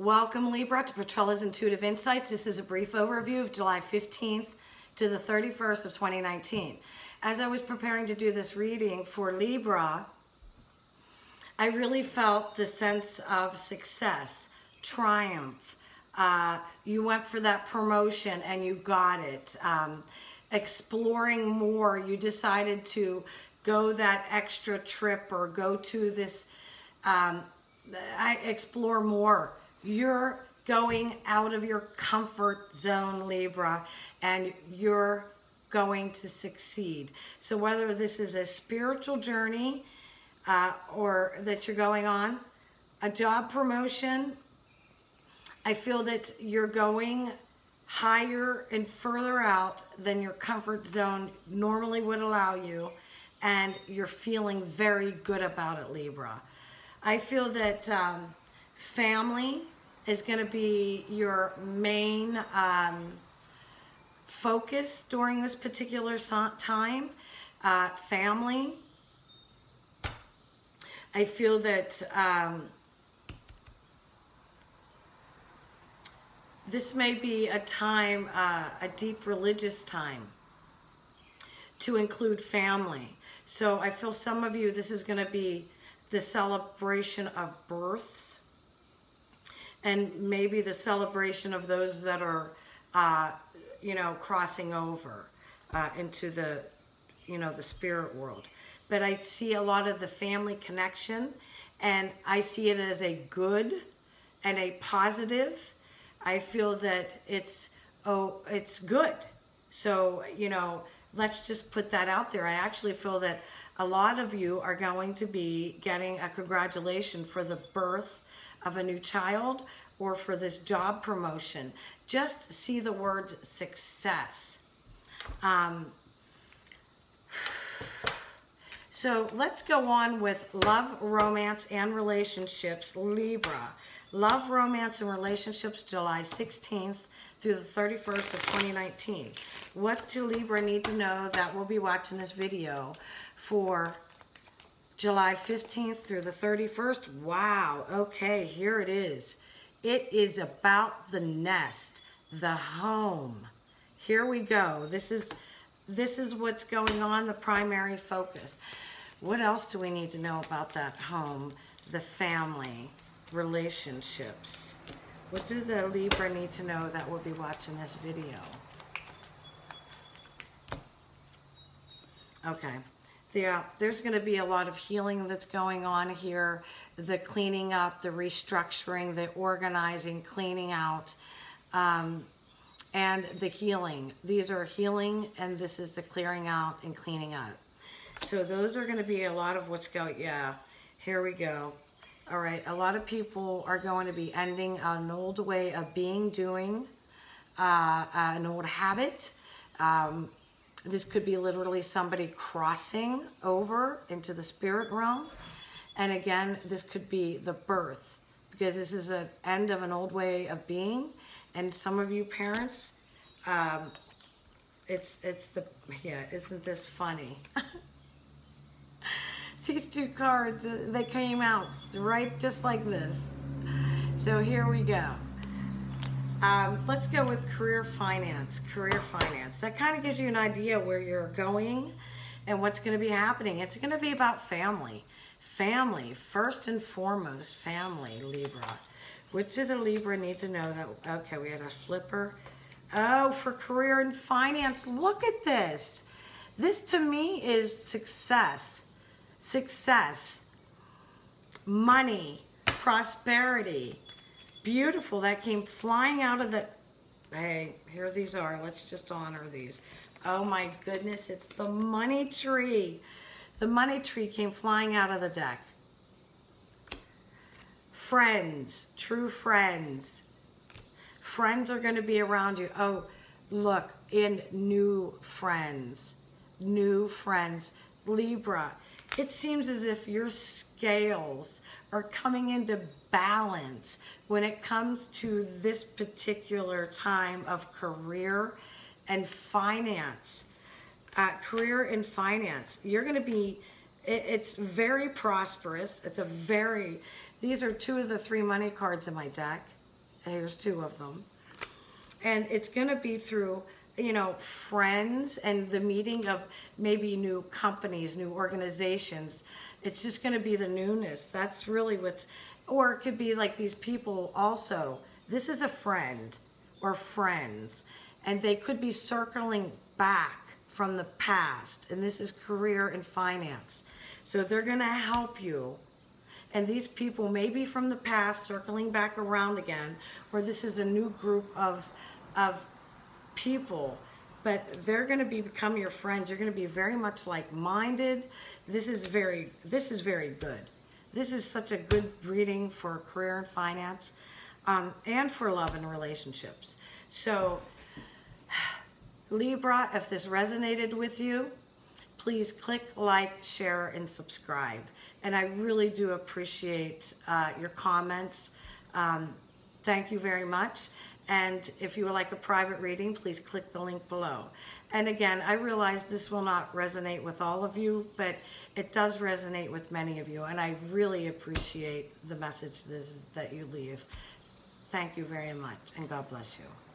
Welcome Libra to Petrella's Intuitive Insights. This is a brief overview of July 15th to the 31st of 2019. As I was preparing to do this reading for Libra, I really felt the sense of success, triumph. Uh, you went for that promotion and you got it. Um, exploring more, you decided to go that extra trip or go to this, um, I explore more. You're going out of your comfort zone, Libra, and you're going to succeed. So whether this is a spiritual journey uh, or that you're going on, a job promotion, I feel that you're going higher and further out than your comfort zone normally would allow you and you're feeling very good about it, Libra. I feel that um, family is going to be your main um, focus during this particular time. Uh, family. I feel that um, this may be a time, uh, a deep religious time to include family. So I feel some of you, this is going to be the celebration of births and maybe the celebration of those that are, uh, you know, crossing over uh, into the, you know, the spirit world. But I see a lot of the family connection and I see it as a good and a positive. I feel that it's, oh, it's good. So, you know, let's just put that out there. I actually feel that a lot of you are going to be getting a congratulation for the birth of a new child or for this job promotion. Just see the words success. Um, so let's go on with love, romance, and relationships, Libra. Love, romance, and relationships, July 16th through the 31st of 2019. What do Libra need to know that will be watching this video for July 15th through the 31st? Wow, okay, here it is. It is about the nest, the home. Here we go. This is this is what's going on, the primary focus. What else do we need to know about that home, the family, relationships? What do the Libra need to know that will be watching this video? Okay. Yeah, there's going to be a lot of healing that's going on here. The cleaning up, the restructuring, the organizing, cleaning out, um, and the healing. These are healing, and this is the clearing out and cleaning up. So those are going to be a lot of what's going, yeah, here we go. All right, a lot of people are going to be ending an old way of being, doing, uh, an old habit. Um, this could be literally somebody crossing over into the spirit realm. And again, this could be the birth because this is an end of an old way of being. And some of you parents, um, it's, it's the, yeah, isn't this funny? these two cards, uh, they came out right just like this. So here we go. Um, let's go with career finance, career finance. That kind of gives you an idea where you're going and what's going to be happening. It's going to be about family. Family, first and foremost, family, Libra. Which do the Libra need to know that, okay, we had a flipper. Oh, for career and finance, look at this. This to me is success success, money, prosperity. Beautiful. That came flying out of the... Hey, here these are. Let's just honor these. Oh my goodness, it's the money tree. The money tree came flying out of the deck. Friends, true friends. Friends are going to be around you. Oh, look, in new friends. New friends. Libra, it seems as if your scales are coming into balance when it comes to this particular time of career and finance. Uh, career and finance. You're going to be, it, it's very prosperous. It's a very, these are two of the three money cards in my deck. Here's two of them. And it's going to be through, you know, friends and the meeting of maybe new companies, new organizations. It's just going to be the newness. That's really what's, or it could be like these people also. This is a friend or friends, and they could be circling back from the past, and this is career and finance. So they're going to help you and these people may be from the past circling back around again or this is a new group of of people but they're going to be become your friends you're going to be very much like minded this is very this is very good this is such a good reading for career and finance um, and for love and relationships so libra if this resonated with you please click like share and subscribe and I really do appreciate uh, your comments. Um, thank you very much. And if you would like a private reading, please click the link below. And again, I realize this will not resonate with all of you, but it does resonate with many of you. And I really appreciate the message that you leave. Thank you very much, and God bless you.